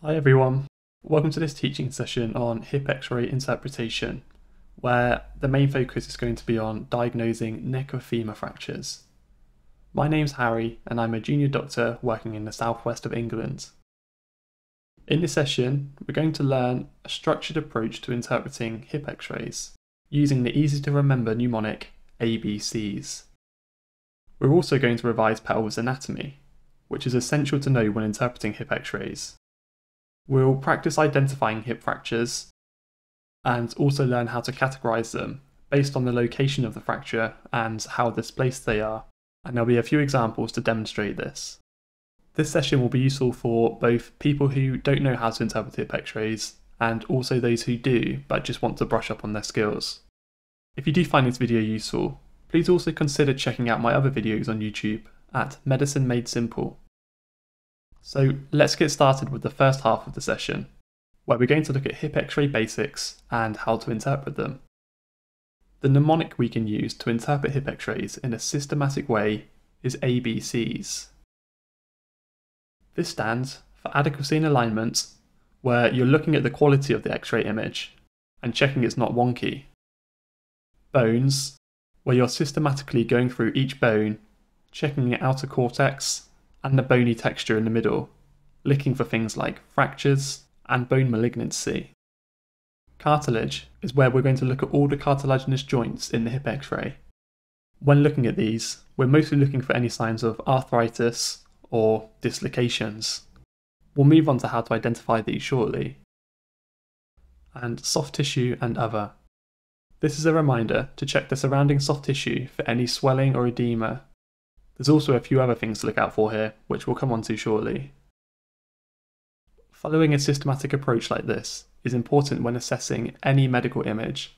Hi everyone, welcome to this teaching session on hip x-ray interpretation, where the main focus is going to be on diagnosing neck of femur fractures. My name's Harry and I'm a junior doctor working in the southwest of England. In this session, we're going to learn a structured approach to interpreting hip x-rays, using the easy to remember mnemonic ABCs. We're also going to revise pelvis anatomy, which is essential to know when interpreting hip x-rays We'll practice identifying hip fractures and also learn how to categorize them based on the location of the fracture and how displaced they are. And there'll be a few examples to demonstrate this. This session will be useful for both people who don't know how to interpret hip x-rays and also those who do but just want to brush up on their skills. If you do find this video useful, please also consider checking out my other videos on YouTube at Medicine Made Simple. So let's get started with the first half of the session, where we're going to look at hip x-ray basics and how to interpret them. The mnemonic we can use to interpret hip x-rays in a systematic way is ABCs. This stands for adequacy and alignment, where you're looking at the quality of the x-ray image and checking it's not wonky. Bones, where you're systematically going through each bone, checking the outer cortex and the bony texture in the middle, looking for things like fractures and bone malignancy. Cartilage is where we're going to look at all the cartilaginous joints in the hip x-ray. When looking at these, we're mostly looking for any signs of arthritis or dislocations. We'll move on to how to identify these shortly. And soft tissue and other. This is a reminder to check the surrounding soft tissue for any swelling or edema there's also a few other things to look out for here, which we'll come on to shortly. Following a systematic approach like this is important when assessing any medical image.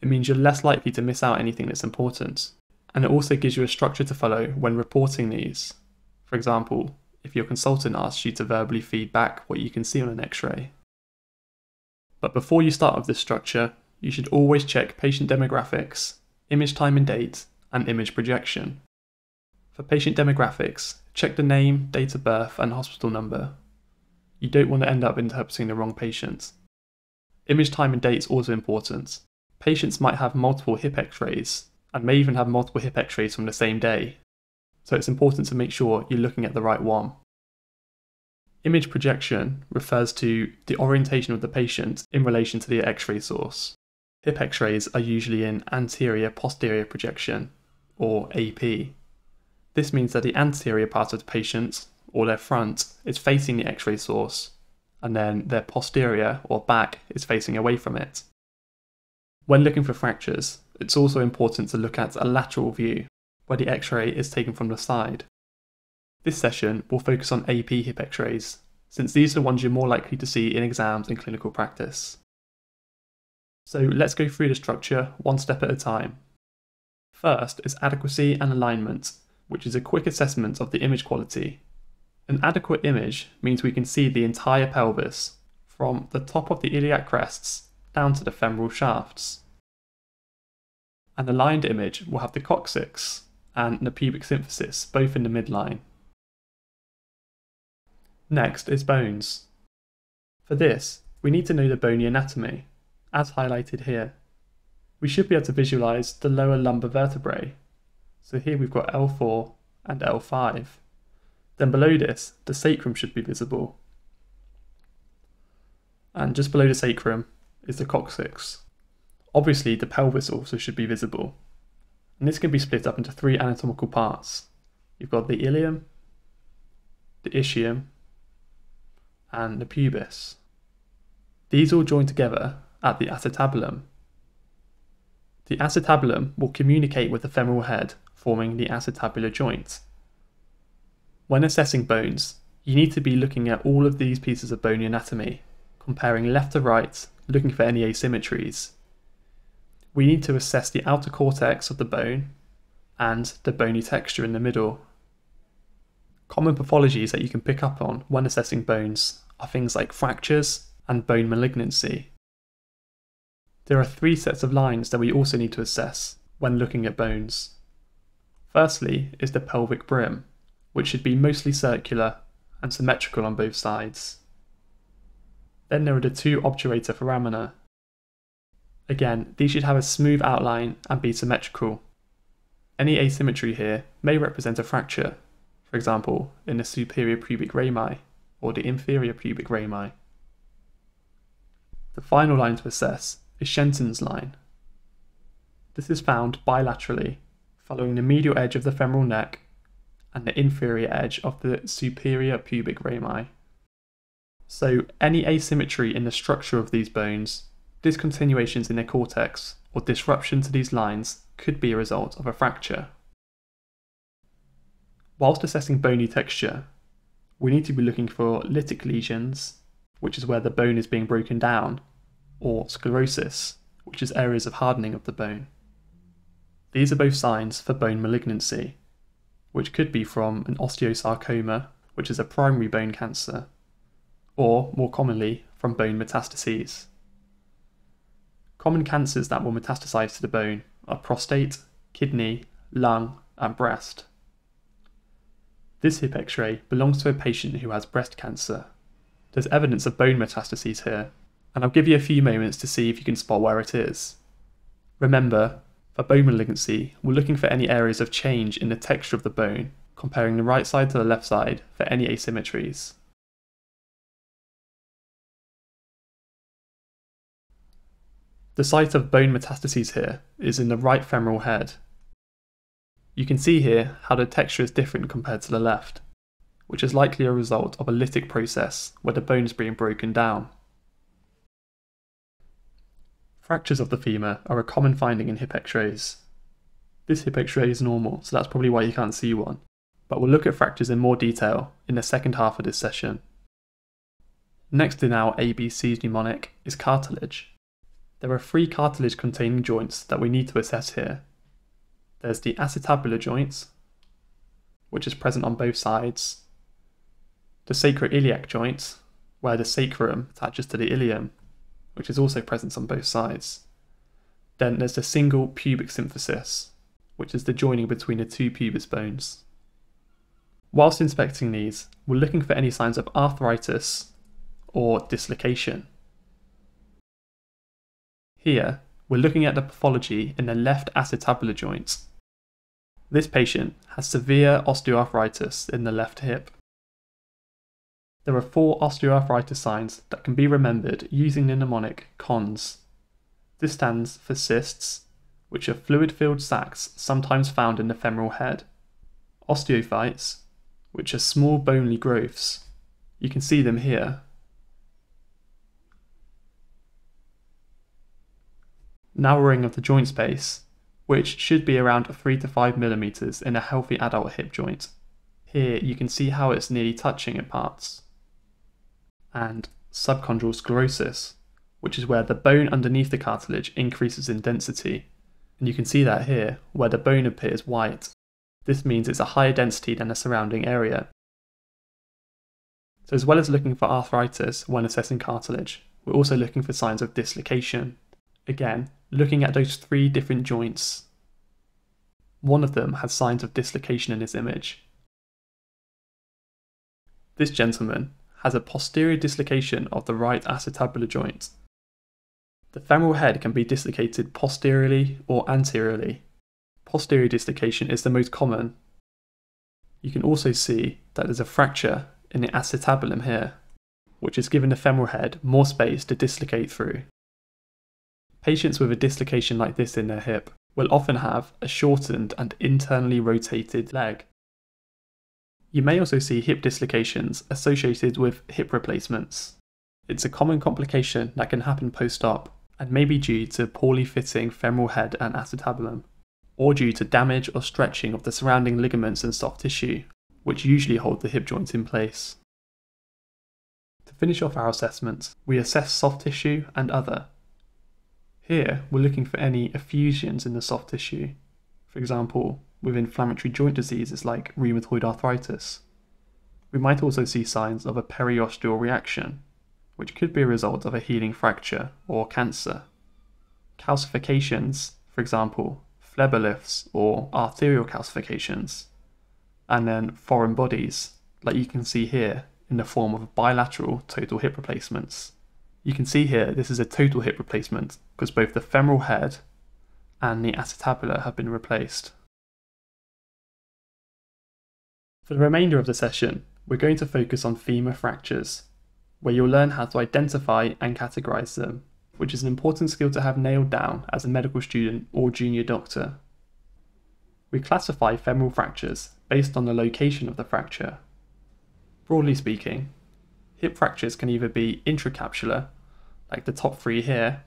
It means you're less likely to miss out anything that's important, and it also gives you a structure to follow when reporting these. For example, if your consultant asks you to verbally feed back what you can see on an x-ray. But before you start with this structure, you should always check patient demographics, image time and date, and image projection. For patient demographics, check the name, date of birth, and hospital number. You don't want to end up interpreting the wrong patient. Image time and date is also important. Patients might have multiple hip x rays and may even have multiple hip x rays from the same day, so it's important to make sure you're looking at the right one. Image projection refers to the orientation of the patient in relation to the x ray source. Hip x rays are usually in anterior posterior projection, or AP. This means that the anterior part of the patient, or their front, is facing the x ray source, and then their posterior, or back, is facing away from it. When looking for fractures, it's also important to look at a lateral view, where the x ray is taken from the side. This session will focus on AP hip x rays, since these are the ones you're more likely to see in exams and clinical practice. So let's go through the structure one step at a time. First is adequacy and alignment, which is a quick assessment of the image quality. An adequate image means we can see the entire pelvis, from the top of the iliac crests down to the femoral shafts. An aligned image will have the coccyx and the pubic symphysis both in the midline. Next is bones. For this, we need to know the bony anatomy, as highlighted here. We should be able to visualise the lower lumbar vertebrae so here we've got L4 and L5. Then below this, the sacrum should be visible. And just below the sacrum is the coccyx. Obviously, the pelvis also should be visible. And this can be split up into three anatomical parts. You've got the ilium, the ischium, and the pubis. These all join together at the acetabulum. The acetabulum will communicate with the femoral head forming the acetabular joint. When assessing bones, you need to be looking at all of these pieces of bony anatomy, comparing left to right, looking for any asymmetries. We need to assess the outer cortex of the bone and the bony texture in the middle. Common pathologies that you can pick up on when assessing bones are things like fractures and bone malignancy. There are three sets of lines that we also need to assess when looking at bones. Firstly is the pelvic brim, which should be mostly circular and symmetrical on both sides. Then there are the two obturator foramina. Again, these should have a smooth outline and be symmetrical. Any asymmetry here may represent a fracture, for example, in the superior pubic rami or the inferior pubic rami. The final line to assess is Shenton's line. This is found bilaterally, following the medial edge of the femoral neck and the inferior edge of the superior pubic rami. So any asymmetry in the structure of these bones, discontinuations in their cortex, or disruption to these lines could be a result of a fracture. Whilst assessing bony texture, we need to be looking for lytic lesions, which is where the bone is being broken down, or sclerosis, which is areas of hardening of the bone. These are both signs for bone malignancy, which could be from an osteosarcoma, which is a primary bone cancer, or more commonly from bone metastases. Common cancers that will metastasize to the bone are prostate, kidney, lung, and breast. This hip x ray belongs to a patient who has breast cancer. There's evidence of bone metastases here, and I'll give you a few moments to see if you can spot where it is. Remember, for bone malignancy, we're looking for any areas of change in the texture of the bone, comparing the right side to the left side for any asymmetries. The site of bone metastases here is in the right femoral head. You can see here how the texture is different compared to the left, which is likely a result of a lytic process where the bone is being broken down. Fractures of the femur are a common finding in hip x-rays. This hip x-ray is normal, so that's probably why you can't see one, but we'll look at fractures in more detail in the second half of this session. Next in our ABC's mnemonic is cartilage. There are three cartilage containing joints that we need to assess here. There's the acetabular joints, which is present on both sides, the sacroiliac joint, where the sacrum attaches to the ilium, which is also present on both sides. Then there's the single pubic symphysis, which is the joining between the two pubis bones. Whilst inspecting these, we're looking for any signs of arthritis or dislocation. Here, we're looking at the pathology in the left acetabular joint. This patient has severe osteoarthritis in the left hip. There are four osteoarthritis signs that can be remembered using the mnemonic CONS. This stands for cysts, which are fluid-filled sacs sometimes found in the femoral head. Osteophytes, which are small bony growths. You can see them here narrowing of the joint space, which should be around 3 to 5 millimeters in a healthy adult hip joint. Here you can see how it's nearly touching at parts. And subchondral sclerosis, which is where the bone underneath the cartilage increases in density. And you can see that here, where the bone appears white. This means it's a higher density than the surrounding area. So as well as looking for arthritis when assessing cartilage, we're also looking for signs of dislocation. Again, looking at those three different joints, one of them has signs of dislocation in his image. This gentleman has a posterior dislocation of the right acetabular joint. The femoral head can be dislocated posteriorly or anteriorly. Posterior dislocation is the most common. You can also see that there's a fracture in the acetabulum here, which has given the femoral head more space to dislocate through. Patients with a dislocation like this in their hip will often have a shortened and internally rotated leg. You may also see hip dislocations associated with hip replacements. It's a common complication that can happen post-op and may be due to poorly fitting femoral head and acetabulum, or due to damage or stretching of the surrounding ligaments and soft tissue, which usually hold the hip joint in place. To finish off our assessment, we assess soft tissue and other, here, we're looking for any effusions in the soft tissue, for example, with inflammatory joint diseases like rheumatoid arthritis. We might also see signs of a periosteal reaction, which could be a result of a healing fracture or cancer. Calcifications, for example, phleboliths or arterial calcifications, and then foreign bodies, like you can see here in the form of bilateral total hip replacements, You can see here this is a total hip replacement because both the femoral head and the acetabula have been replaced. For the remainder of the session, we're going to focus on femur fractures, where you'll learn how to identify and categorise them, which is an important skill to have nailed down as a medical student or junior doctor. We classify femoral fractures based on the location of the fracture. Broadly speaking, hip fractures can either be intracapsular, like the top three here.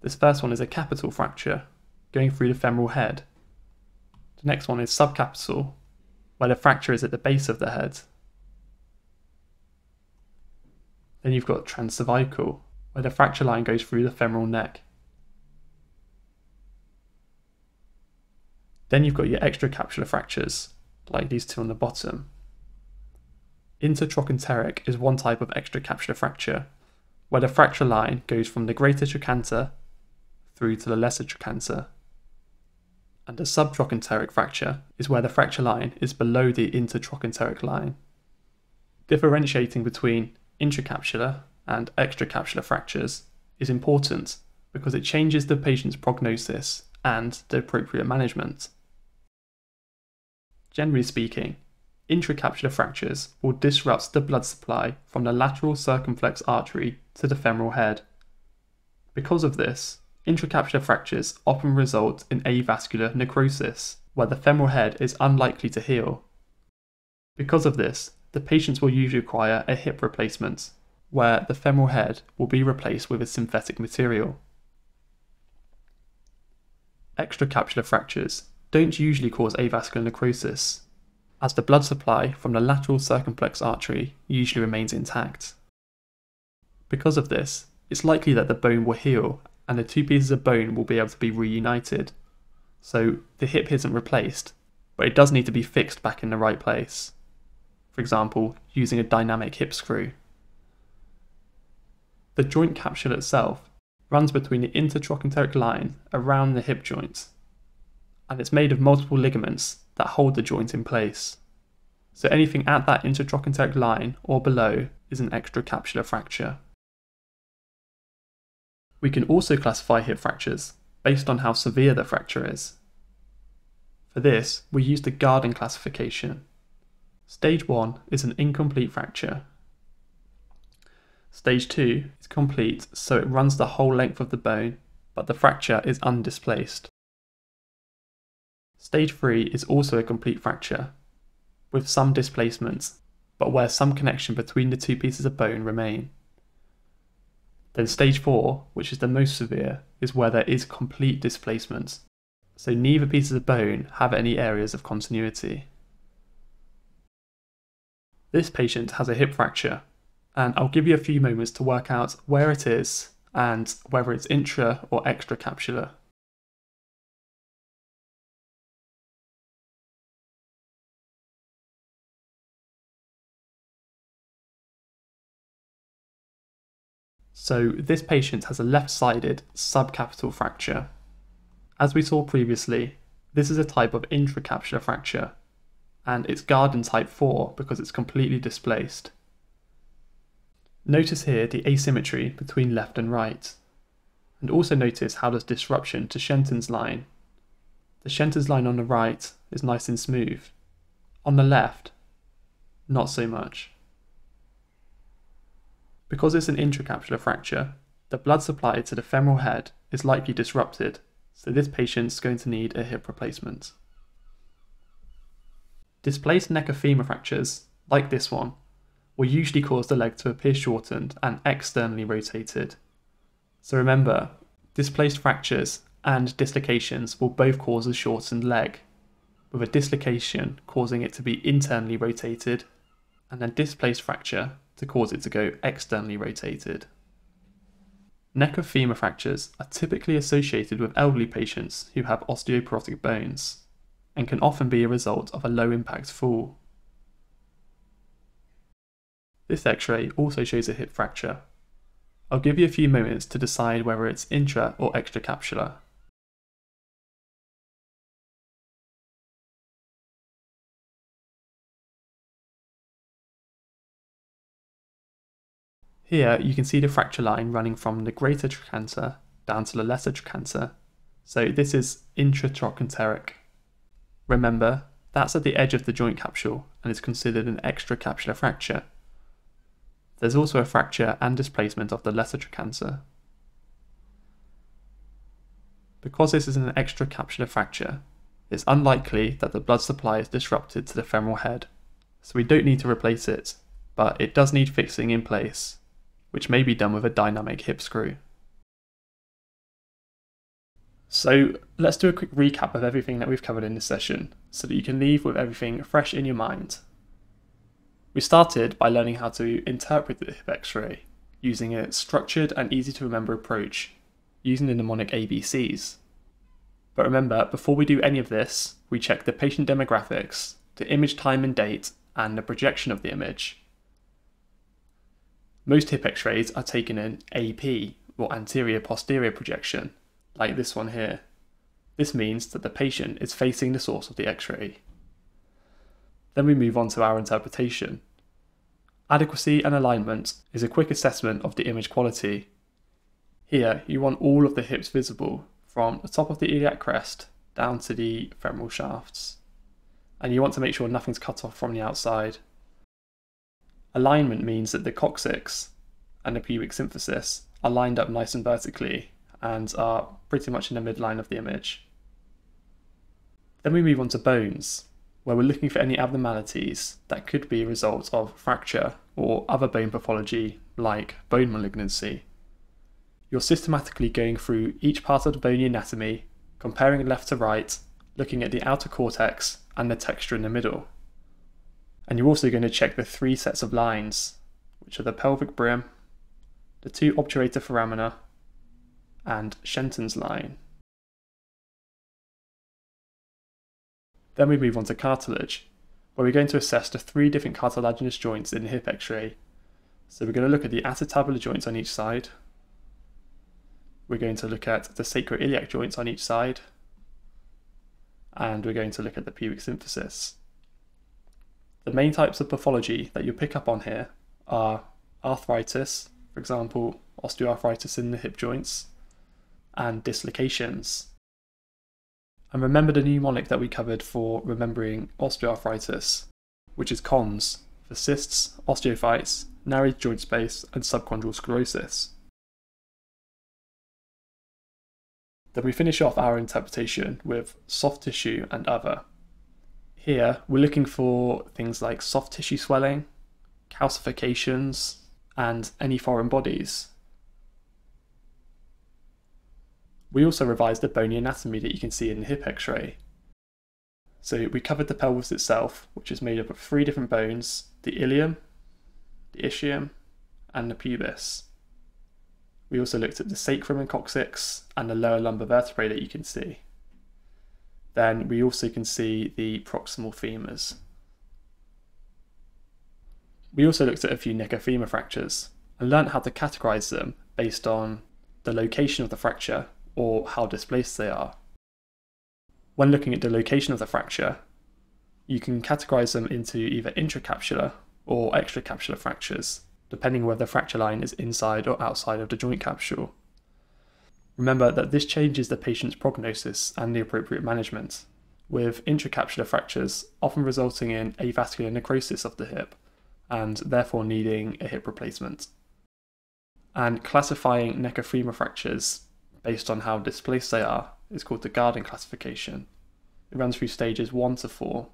This first one is a capital fracture, going through the femoral head. The next one is subcapital, where the fracture is at the base of the head. Then you've got transcervical, where the fracture line goes through the femoral neck. Then you've got your extracapsular fractures, like these two on the bottom. Intertrochanteric is one type of extracapsular fracture, where the fracture line goes from the greater trochanter through to the lesser trochanter. And a subtrochanteric fracture is where the fracture line is below the intertrochanteric line. Differentiating between intracapsular and extracapsular fractures is important because it changes the patient's prognosis and the appropriate management. Generally speaking, intracapsular fractures will disrupt the blood supply from the lateral circumflex artery to the femoral head. Because of this, intracapsular fractures often result in avascular necrosis, where the femoral head is unlikely to heal. Because of this, the patients will usually require a hip replacement, where the femoral head will be replaced with a synthetic material. Extracapsular fractures don't usually cause avascular necrosis, as the blood supply from the lateral circumflex artery usually remains intact. Because of this, it's likely that the bone will heal and the two pieces of bone will be able to be reunited. So the hip isn't replaced, but it does need to be fixed back in the right place. For example, using a dynamic hip screw. The joint capsule itself runs between the intertrochanteric line around the hip joint and it's made of multiple ligaments that hold the joint in place. So anything at that intertrochanteric line or below is an extracapsular fracture. We can also classify hip fractures based on how severe the fracture is. For this, we use the Garden classification. Stage 1 is an incomplete fracture. Stage 2 is complete, so it runs the whole length of the bone, but the fracture is undisplaced. Stage 3 is also a complete fracture, with some displacements, but where some connection between the two pieces of bone remain. Then stage 4, which is the most severe, is where there is complete displacement, so neither pieces of bone have any areas of continuity. This patient has a hip fracture, and I'll give you a few moments to work out where it is and whether it's intra or extracapsular. So this patient has a left-sided subcapital fracture. As we saw previously, this is a type of intracapsular fracture, and it's Garden type 4 because it's completely displaced. Notice here the asymmetry between left and right, and also notice how there's disruption to Shenton's line. The Shenton's line on the right is nice and smooth. On the left, not so much. Because it's an intracapsular fracture, the blood supply to the femoral head is likely disrupted, so this patient's going to need a hip replacement. Displaced neck of femur fractures, like this one, will usually cause the leg to appear shortened and externally rotated. So remember, displaced fractures and dislocations will both cause a shortened leg, with a dislocation causing it to be internally rotated, and a displaced fracture to cause it to go externally rotated. Neck of femur fractures are typically associated with elderly patients who have osteoporotic bones and can often be a result of a low impact fall. This x-ray also shows a hip fracture. I'll give you a few moments to decide whether it's intra or extracapsular. Here you can see the fracture line running from the greater trochanter down to the lesser trochanter. So this is intratrochanteric. Remember, that's at the edge of the joint capsule and is considered an extracapsular fracture. There's also a fracture and displacement of the lesser trochanter. Because this is an extracapsular fracture, it's unlikely that the blood supply is disrupted to the femoral head, so we don't need to replace it, but it does need fixing in place, which may be done with a dynamic hip screw. So let's do a quick recap of everything that we've covered in this session, so that you can leave with everything fresh in your mind. We started by learning how to interpret the hip x-ray, using a structured and easy to remember approach, using the mnemonic ABCs. But remember, before we do any of this, we check the patient demographics, the image time and date, and the projection of the image. Most hip x-rays are taken in AP, or anterior posterior projection, like this one here. This means that the patient is facing the source of the x-ray. Then we move on to our interpretation. Adequacy and alignment is a quick assessment of the image quality. Here, you want all of the hips visible, from the top of the iliac crest down to the femoral shafts. And you want to make sure nothing's cut off from the outside. Alignment means that the coccyx and the pubic symphysis are lined up nice and vertically and are pretty much in the midline of the image. Then we move on to bones, where we're looking for any abnormalities that could be a result of fracture or other bone pathology like bone malignancy. You're systematically going through each part of the bony anatomy, comparing left to right, looking at the outer cortex and the texture in the middle. And you're also going to check the three sets of lines, which are the pelvic brim, the two obturator foramina, and Shenton's line. Then we move on to cartilage, where we're going to assess the three different cartilaginous joints in the hip x-ray. So we're going to look at the acetabular joints on each side. We're going to look at the sacroiliac joints on each side. And we're going to look at the pubic symphysis. The main types of pathology that you'll pick up on here are arthritis, for example, osteoarthritis in the hip joints, and dislocations. And remember the mnemonic that we covered for remembering osteoarthritis, which is CONS for cysts, osteophytes, narrowed joint space, and subchondral sclerosis. Then we finish off our interpretation with soft tissue and other. Here, we're looking for things like soft tissue swelling, calcifications, and any foreign bodies. We also revised the bony anatomy that you can see in the hip x-ray. So we covered the pelvis itself, which is made up of three different bones, the ilium, the ischium, and the pubis. We also looked at the sacrum and coccyx and the lower lumbar vertebrae that you can see. Then we also can see the proximal femurs. We also looked at a few neck-femur fractures and learnt how to categorize them based on the location of the fracture or how displaced they are. When looking at the location of the fracture, you can categorize them into either intracapsular or extracapsular fractures, depending whether the fracture line is inside or outside of the joint capsule. Remember that this changes the patient's prognosis and the appropriate management, with intracapsular fractures often resulting in avascular necrosis of the hip and therefore needing a hip replacement. And classifying neck fractures based on how displaced they are is called the Garden classification. It runs through stages 1 to 4,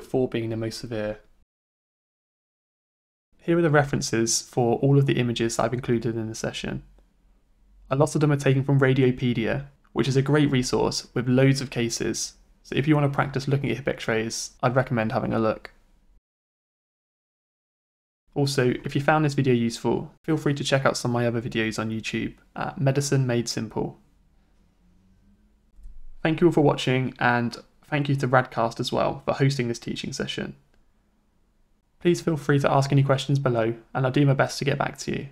4 being the most severe. Here are the references for all of the images I've included in the session. A lot of them are taken from Radiopaedia, which is a great resource with loads of cases, so if you want to practice looking at hip x-rays, I'd recommend having a look. Also, if you found this video useful, feel free to check out some of my other videos on YouTube at Medicine Made Simple. Thank you all for watching and thank you to Radcast as well for hosting this teaching session. Please feel free to ask any questions below and I'll do my best to get back to you.